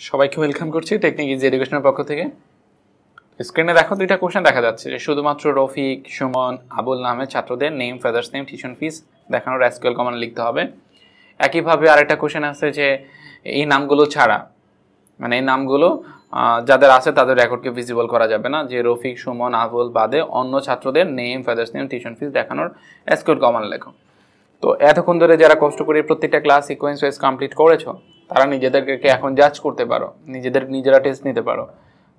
সবাইকে ওয়েলকাম করছি technique easy এডুকেশনের পক্ষ থেকে। স্ক্রিনে দেখো দুইটা কোশ্চেন দেখা যাচ্ছে, যে শুধুমাত্র রফিক, সুমন, আবুল নামের ছাত্রদের name father's name tuition fees দেখানোর এসকিউএল কমান্ড লিখতে হবে। একইভাবে আরেকটা কোশ্চেন আছে যে, এই নামগুলো ছাড়া মানে এই নামগুলো যাদের আছে তাদের রেকর্ডকে ভিজিবল করা যাবে না, যে রফিক, সুমন, আবুল বাদে অন্য ছাত্রদের name father's name tuition fees দেখানোর এসকিউএল কমান্ড লেখো। তো এতক্ষণ ধরে যারা কষ্ট করে প্রত্যেকটা ক্লাস সিকোয়েন্স ওয়াইজ কমপ্লিট করেছ তারা নিজেদেরকে এখন জাজ করতে পারো। নিজেদের নিজেরা টেস্ট নিতে পারো।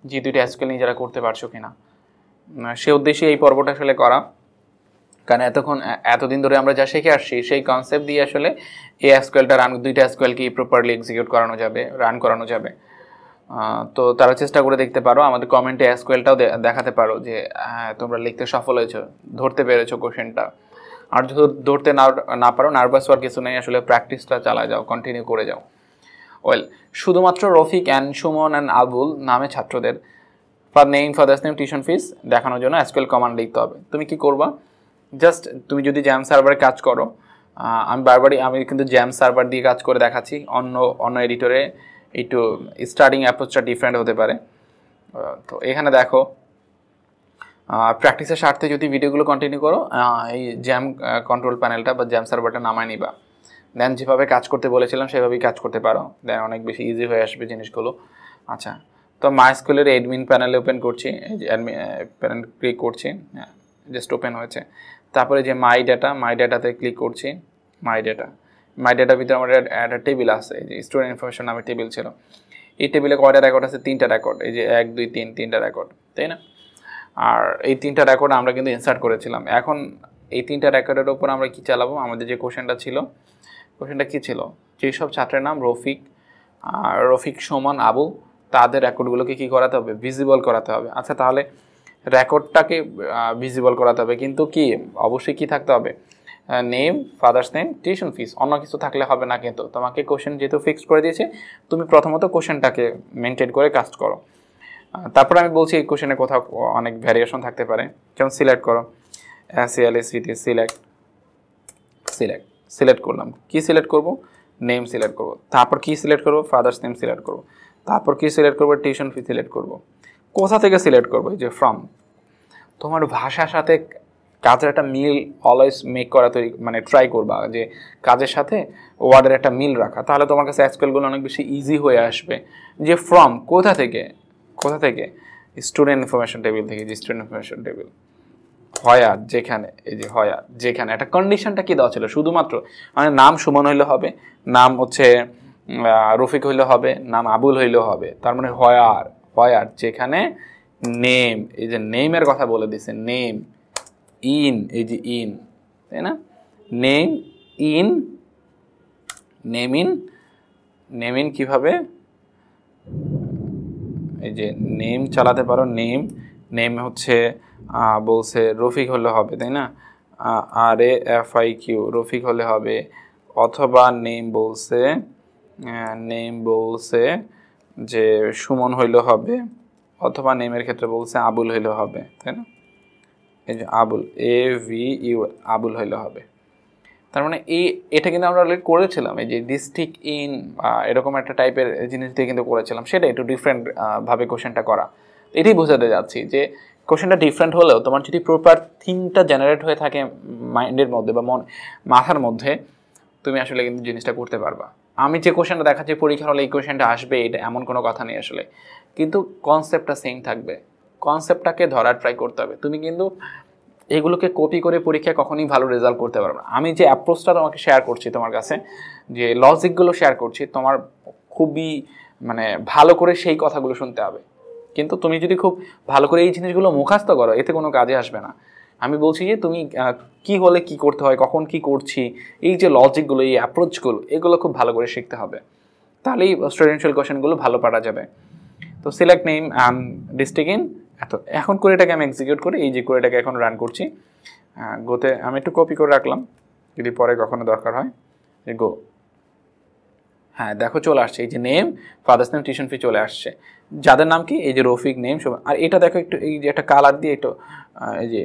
যে দুইটা স্কেল নিজেরা করতে পারছ কিনা। সে উদ্দেশ্যে এই পর্বটা আসলে করা। কারণ এতক্ষণ এতদিন ধরে আমরা যা শিখে আসছি, সেই কনসেপ্ট দিয়ে আসলে এই স্কোয়েলটা রান দুইটা স্কোয়েলকে প্রপারলি এক্সিকিউট করানো যাবে রান করানো যাবে। তো তারা চেষ্টা করে দেখতে পারো। আমাদের কমেন্টে স্কোয়েলটাও দেখাতে পারো যে হ্যাঁ তোমরা লিখতে সফল হয়েছো, ধরতে পেরেছ কোশ্চেনটা আর যদি ধরতে না না পারো নার্ভাস হওয়ার কিছু নেই, আসলে প্র্যাকটিসটা চালা যাও কন্টিনিউ করে যাও। ওয়েল শুধুমাত্র রফিক অ্যান্ড সুমন অ্যান্ড আবুল নামে ছাত্রদের for name father's name tuition fees দেখানোর জন্য এসকিউএল কমান্ড লিখতে হবে। তুমি কি করবা? জাস্ট তুমি যদি জ্যাম সার্ভারে কাজ করো আমি বারবারই, আমি কিন্তু জ্যাম সার্ভার দিয়ে কাজ করে দেখাচ্ছি। অন্য অন্য এডিটরে একটু স্টার্টিং অ্যাপ্রোচটা ডিফারেন্ট হতে পারে। তো এখানে দেখো প্র্যাকটিসের স্বার্থে যদি ভিডিওগুলো কন্টিনিউ করো এই জ্যাম কন্ট্রোল প্যানেলটা বা জ্যাম সার্ভারটা নামায় নিবা। দেন যেভাবে কাজ করতে বলেছিলাম, সেভাবেই কাজ করতে পারো। দেন অনেক বেশি ইজি হয়ে আসবে জিনিসগুলো। আচ্ছা তো মাই স্কুলের এডমিন প্যানেলে ওপেন করছি প্যানেল ক্লিক করছি জাস্ট ওপেন হয়েছে। তারপরে যে মাই ডাটা মাই ডাটাতে ক্লিক করছি মাই ডাটা মাই ডাটার ভিতরে আমার একটা- টেবিল আছে, এই যে স্টুডেন্ট ইনফরমেশন নামে টেবিল ছিল। এই টেবিলে কয়টা রেকর্ড আছে? তিনটা রেকর্ড এই যে এক, দুই, তিন, তিনটা রেকর্ড তাই না? আর এই তিনটা রেকর্ড আমরা কিন্তু ইনসার্ট করেছিলাম। এখন এই তিনটা রেকর্ডের ওপর আমরা কি চালাবো? আমাদের যে কোশ্চেনটা ছিল, কোশ্চেনটা কি ছিল? যেসব ছাত্রের নাম রফিক আর রফিক সমান আবু, তাদের রেকর্ডগুলোকে কি করাতে হবে? ভিজিবল করাতে হবে। আচ্ছা তাহলে রেকর্ডটাকে ভিজিবল করাতে হবে। কিন্তু কি? অবশ্যই কি থাকতে হবে? Name father's name tuition fees অন্য কিছু থাকলে হবে না কিন্তু। তোমাকে কোশ্চেন যেহেতু ফিক্সড করে দিয়েছে, তুমি প্রথমত কোশ্চেনটাকে মেনটেন করে কাজ করো। তারপর আমি বলছি এই কোশ্চেনে কোথাও অনেক ভ্যারিয়েশন থাকতে পারে। যেমন সিলেক্ট করো। S L S city select select select করলাম। কি সিলেক্ট করব? নেম সিলেক্ট করব। তারপর কি সিলেক্ট করব? ফাদার্স নেম সিলেক্ট করব। তারপর কি সিলেক্ট করব? টিউশন ফি সিলেক্ট করব। কোথা থেকে সিলেক্ট করব? যে ফ্রম তোমার ভাষার সাথে কাজের একটা মিল অলওয়েজ মেক করা তৈরি মানে ট্রাই করবা যে কাজের সাথে ওয়ার্ডের একটা মিল রাখা। তাহলে তোমার কাছে অ্যাসপেলগুলো অনেক বেশি ইজি হয়ে আসবে। যে ফ্রম কোথা থেকে? কোথা থেকে? স্টুডেন্ট ইনফরমেশন টেবিল থেকে, যে স্টুডেন্ট ইনফরমেশন টেবিল হয়ার যেখানে, এই যে হয়ার যেখানে, একটা কন্ডিশনটা কি দেওয়া ছিল? শুধুমাত্র মানে নাম সুমন হইলে হবে, নাম হচ্ছে রফিক হইলে হবে, নাম আবুল হইলেও হবে, তার মানে হয়ার হয়ার যেখানে নেম এই যে নেমের কথা বলে দিছে নেম ইন এই যে ইন তাই না? Name in name in name in কীভাবে? এই যে নেম চালাতে পারো নেম নেম হচ্ছে বলছে রফিক হলে হবে, তাই না? R A F I Q Rafiq হলে হবে। অথবা নেম বলছে নেম বলছে যে সুমন হইলে হবে, অথবা নেমের ক্ষেত্রে বলছে আবুল হইলে হবে, তাই না? এই যে Abul A V U Abul হইলে হবে। তার মানে এই, এটা কিন্তু আমরা অলরেডি করেছিলাম, এই যে ডিস্ট্রিক্ট ইন এরকম একটা টাইপের জিনিস দিয়ে কিন্তু করেছিলাম, সেটা একটু ডিফারেন্ট ভাবে কোশ্চেনটা করা। এটাই বোঝাতে যাচ্ছি যে কোশ্চেনটা ডিফারেন্ট হলেও তোমার যদি প্রপার থিমটা জেনারেট হয়ে থাকে মাইন্ডের মধ্যে বা মন মাথার মধ্যে, তুমি আসলে কিন্তু জিনিসটা করতে পারবা। আমি যে কোশ্চেনটা দেখাচ্ছি, পরীক্ষার হলে এই কোশ্চেনটা আসবে, এটা এমন কোনো কথা নেই আসলে। কিন্তু কনসেপ্টটা সেম থাকবে। কনসেপ্টটাকে ধরার ট্রাই করতে হবে। তুমি কিন্তু এগুলোকে কপি করে পরীক্ষায় কখনই ভালো রেজাল্ট করতে পারবে না। আমি যে অ্যাপ্রোচটা তোমাকে শেয়ার করছি তোমার কাছে, যে লজিকগুলো শেয়ার করছি, তোমার খুবই মানে ভালো করে সেই কথাগুলো শুনতে হবে। কিন্তু তুমি যদি খুব ভালো করে এই জিনিসগুলো মুখাস্ত করো, এতে কোনো কাজে আসবে না। আমি বলছি যে তুমি কি হলে কি করতে হয়, কখন কি করছি, এই যে লজিকগুলো এই অ্যাপ্রোচগুলো এগুলো খুব ভালো করে শিখতে হবে। তাহলেই স্টুডেন্সিয়াল কোশ্চেনগুলো ভালো পারা যাবে। তো select name and district in এত, এখন করে এটাকে আমি এক্সিকিউট করি, এই যে করে এটাকে এখন রান করছি। গোতে আমি একটু কপি করে রাখলাম, যদি পরে কখনো দরকার হয় গো হ্যাঁ দেখো চলে আসছে, এই যে name father's name tuition fee চলে আসছে। যাদের নাম কি? এই যে রফিক নেম সব আর এটা দেখো একটু, এই যে একটা কালার দিয়ে একটু এই যে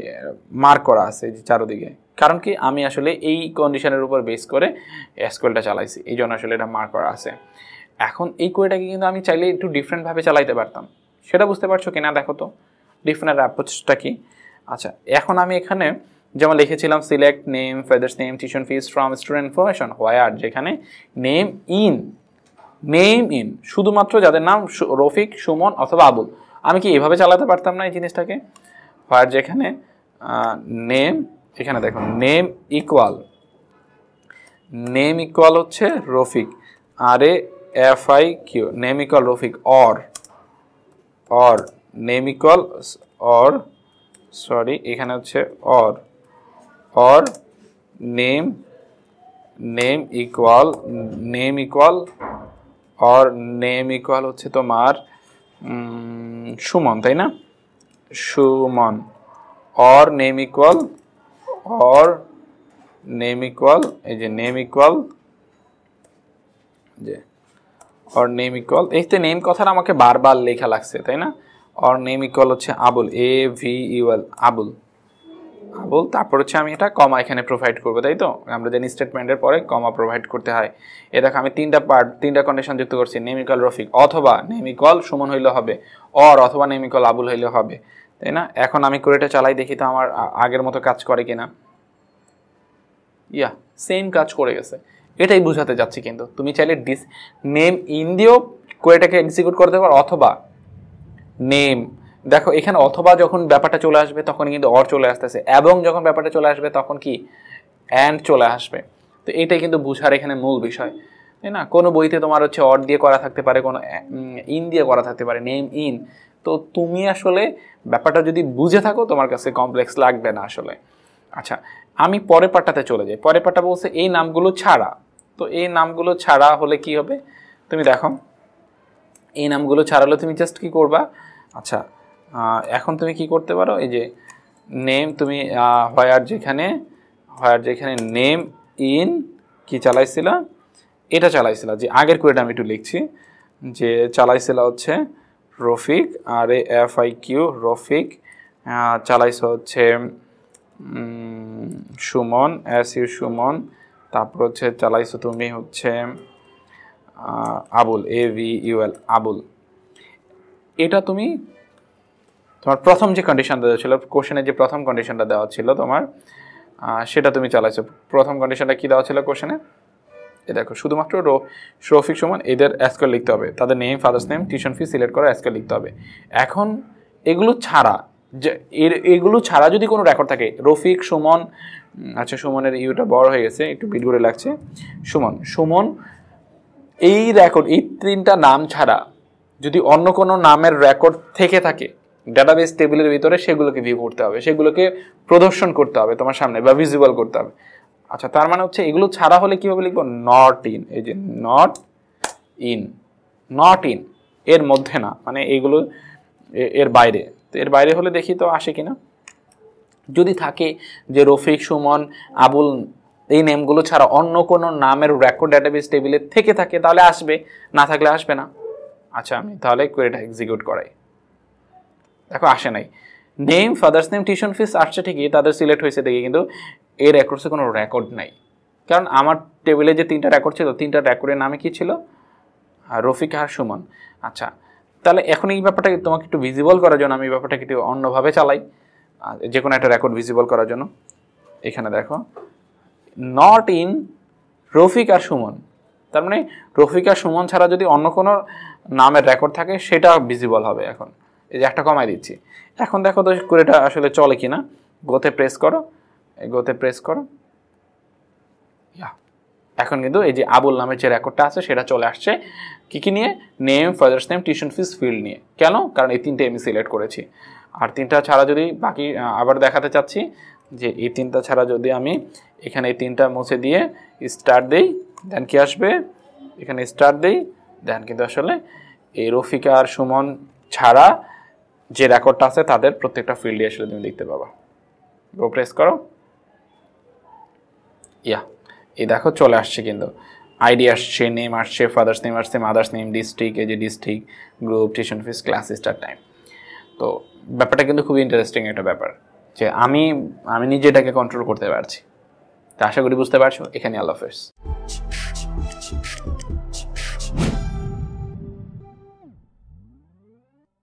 মার্ক করা আছে, এই যে চারোদিকে। কারণ কি? আমি আসলে এই কন্ডিশনের উপর বেস করে স্কুলটা চালাইছি, এই জন্য আসলে এটা মার্ক করা আছে। এখন এই কোয়েটাকে কিন্তু আমি চাইলে একটু ডিফারেন্টভাবে চালাইতে পারতাম। সেটা বুঝতে পারছ কিনা দেখো তো। ডিফারেন্ট অ্যাপ্রোচটা কি? আচ্ছা এখন আমি এখানে যেমন লিখেছিলাম select name father's name tuition fees from student information where যেখানে নেম ইন নেম ইন শুধুমাত্র যাদের নাম রফিক, সুমন অথবা আবুল। আমি কি এভাবে চালাতে পারতাম না এই জিনিসটাকে? হোয়ার যেখানে নেম এখানে দেখো নেম ইকুয়াল নেম ইকুয়াল হচ্ছে Rafiq R A F I Q name equal Rafiq or or name equal or sorry এখানে হচ্ছে or or name name equal name equal or name equal হচ্ছে তোমার সুমন, তাই না? Suman or name equal or name equal এই যে name equal যে or name equal এই নেম কথাটা আমাকে বারবার লেখা লাগছে, তাই না? অর নেম ইকুয়াল হচ্ছে Abul A V U L Abul. Abul তারপর হচ্ছে আমি এটা কমা এখানে প্রোভাইড করব, তাই তো? আমরা জানি স্টেটমেন্টের পরে কমা প্রোভাইড করতে হয়। এ দেখো, আমি তিনটা পার্ট তিনটা কন্ডিশন যুক্ত করছি নেমিকল রফিক, অথবা নেমিকল সুমন হইলে হবে অর অথবা নেমিকল আবুল হইলে হবে, তাই না? এখন আমি করে এটা চালাই, দেখি তো আমার আগের মতো কাজ করে কিনা। ইয়া সেম কাজ করে গেছে। এটাই বুঝাতে যাচ্ছি কিন্তু। তুমি চাইলে ডিস নেম ইন দিয়েও কোয়েটাকে এক্সিকিউট করতে পারো, অথবা নেম দেখো, এখানে অথবা যখন ব্যাপারটা চলে আসবে, তখন কিন্তু অর চলে আসতেছে। এবং যখন ব্যাপারটা চলে আসবে, তখন কি? অ্যান্ড চলে আসবে। তো এটাই কিন্তু বুঝার এখানে মূল বিষয়। তাই না? কোনো বইতে তোমার হচ্ছে অর দিয়ে করা থাকতে পারে, কোনো ইন দিয়ে করা থাকতে পারে নেম ইন তো তুমি আসলে ব্যাপারটা যদি বুঝে থাকো, তোমার কাছে কমপ্লেক্স লাগবে না আসলে। আচ্ছা আমি পরের পাটটাতে চলে যাই। পরের পাটটা বলছে, এই নামগুলো ছাড়া। তো এই নামগুলো ছাড়া হলে কি হবে? তুমি দেখো। এই নামগুলো ছাড়া হলে তুমি জাস্ট কি করবা? আচ্ছা এখন তুমি কি করতে পারো? এই যে নেম তুমি হয়ার যেখানে হয়ার যেখানে নেম ইন কি চালাইছিল? এটা চালাইছিল, যে আগের কোয়েটা আমি একটু লিখছি, যে চালাইছিল হচ্ছে Rafiq R A F I Q Rafiq চালাইছ হচ্ছে সুমন এস ইউ সুমন, তারপর হচ্ছে চালাইছো তুমি হচ্ছে Abul A V U L Abul. এটা তুমি তোমার প্রথম যে কন্ডিশনটা দেওয়া ছিল কোশ্চেনে যে প্রথম কন্ডিশনটা দেওয়া ছিল তোমার সেটা তুমি চালাইছো। প্রথম কন্ডিশনটা কী দেওয়া ছিল কোশ্চেনে এ? দেখো, শুধুমাত্র রো শফিক সমান, এদের অ্যাসকার লিখতে হবে। তাদের name father's name tuition fee select করে অ্যাসকার লিখতে হবে। এখন এগুলো ছাড়া, যে এর, এগুলো ছাড়া যদি কোনো রেকর্ড থাকে, রফিক, সুমন আচ্ছা সুমনের ইউটা বড় হয়ে গেছে, একটু বিট করে লাগছে। সুমন সুমন, এই রেকর্ড এই তিনটা নাম ছাড়া যদি অন্য কোনো নামের রেকর্ড থেকে থাকে ডাটাবেস টেবিলের ভিতরে সেগুলোকে ভিউ করতে হবে, সেগুলোকে প্রদর্শন করতে হবে তোমার সামনে বা ভিজুয়াল করতে হবে। আচ্ছা তার মানে হচ্ছে এগুলো ছাড়া হলে কীভাবে লিখব? নট ইন এই যে নট ইন নট ইন এর মধ্যে না মানে এগুলো এর বাইরে। তো এর বাইরে হলে দেখি তো আসে কিনা? যদি থাকে যে রফিক, সুমন, আবুল, এই নেমগুলো ছাড়া অন্য কোনো নামের রেকর্ড ডাটাবেস টেবিলে থেকে থাকে, তাহলে আসবে, না থাকলে আসবে না। আচ্ছা আমি তাহলে কোয়েটা এক্সিকিউট করাই। দেখো, আসে নাই। Name father's name tuition fees আসছে ঠিকই, তাদের সিলেক্ট হয়েছে দেখি, কিন্তু এই রেকর্ডসে কোনো রেকর্ড নাই। কারণ আমার টেবিলে যে তিনটা রেকর্ড ছিল, তিনটা রেকর্ডের নামে কি ছিল? রফিক আর সুমন। আচ্ছা তাহলে এখন এই ব্যাপারটা তোমাকে একটু ভিজিবল করার জন্য আমি এই ব্যাপারটাকে একটু অন্যভাবে চালাই? যে কোনো একটা রেকর্ড ভিজিবল করার জন্য। এখানে দেখো নট ইন রফিক আর সুমন। তার মানে রফিক আর সুমন ছাড়া যদি অন্য কোনো নামের রেকর্ড থাকে, সেটা ভিজিবল হবে এখন। এই যে একটা কমাই দিচ্ছি। এখন দেখো তো কুড়িটা আসলে চলে কি না গোতে প্রেস করো। গোতে প্রেস করো। ইয়া। এখন কিন্তু এই যে আবুল নামের যে রেকর্ডটা আছে, সেটা চলে আসছে। কি কি নিয়ে? Name father's name tuition fees field নিয়ে। কেন? কারণ এই তিনটে আমি সিলেক্ট করেছি। আর তিনটা ছাড়া যদি বাকি আবার দেখাতে চাচ্ছি যে এই তিনটা ছাড়া যদি আমি এখানে এই তিনটা মুছে দিয়ে স্টার্ট দেই দেন কি আসবে? এখানে স্টার্ট দেই দেন কিন্তু আসলে এই রফিকা আর সুমন ছাড়া যে রেকর্ডটা আছে তাদের প্রত্যেকটা ফিল্ডে আসলে তুমি দেখতে পাবা। গো প্রেস করো। ইয়া, এই দেখো চলে আসছে কিন্তু। আইডি আসছে নেম আসছে ফাদার্স নেম আসছে মাদার্স নেম ডিস্ট্রিক্ট এই যে district group tuition fees class start time তো ব্যাপারটা কিন্তু খুব ইন্টারেস্টিং একটা ব্যাপার যে আমি আমি নিজে এটাকে কন্ট্রোল করতে পারছি। তা আশা করি বুঝতে পারছ। এখানে আল্লাহ হাফেজ।